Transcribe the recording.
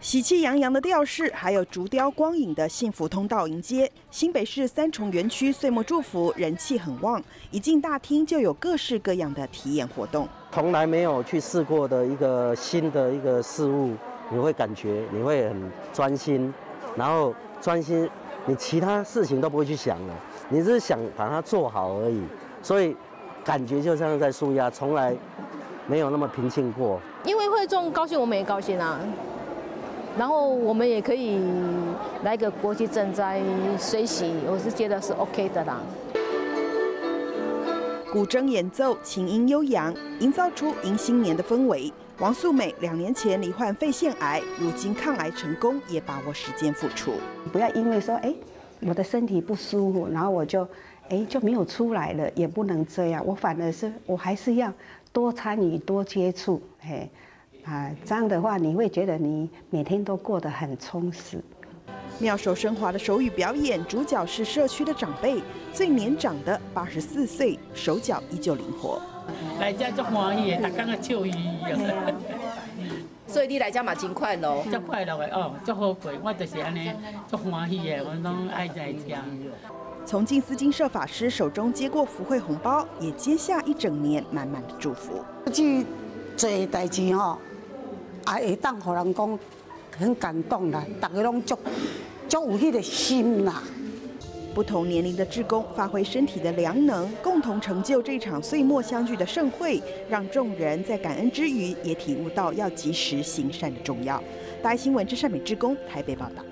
喜气洋洋的吊饰，还有竹雕光影的幸福通道迎接新北市三重园区岁末祝福，人气很旺。一进大厅就有各式各样的体验活动，从来没有去试过的一个新的一个事物，你会感觉你会很专心，然后专心，你其他事情都不会去想了，你只是想把它做好而已，所以感觉就像在舒压，从来没有那么平静过。因为会中高兴，我们也高兴啊。然后我们也可以来个国际赈灾水洗，我是觉得是 OK 的啦。古筝演奏，琴音悠扬，营造出迎新年的氛围。王素美两年前罹患肺腺癌，如今抗癌成功，也把握时间付出。不要因为说哎我的身体不舒服，然后我就哎就没有出来了，也不能这样。我反而是我还是要多参与、多接触，嘿。啊，这样的话你会觉得你每天都过得很充实。妙手生华的手语表演，主角是社区的长辈，最年长的八十四岁，手脚依旧灵活。来家就欢喜的，大家个笑意。所以你来家嘛真快乐，真快乐的哦，足好过。我就是安尼，足欢喜的，我拢爱在家。从静思金社法师手中接过福惠红包，也接下一整年满满的祝福。去做代志吼。也会当互人讲很感动啦，大家拢足足有迄个心啦。不同年龄的职工发挥身体的良能，共同成就这场岁末相聚的盛会，让众人在感恩之余，也体悟到要及时行善的重要。大新闻之善美职工台北报道。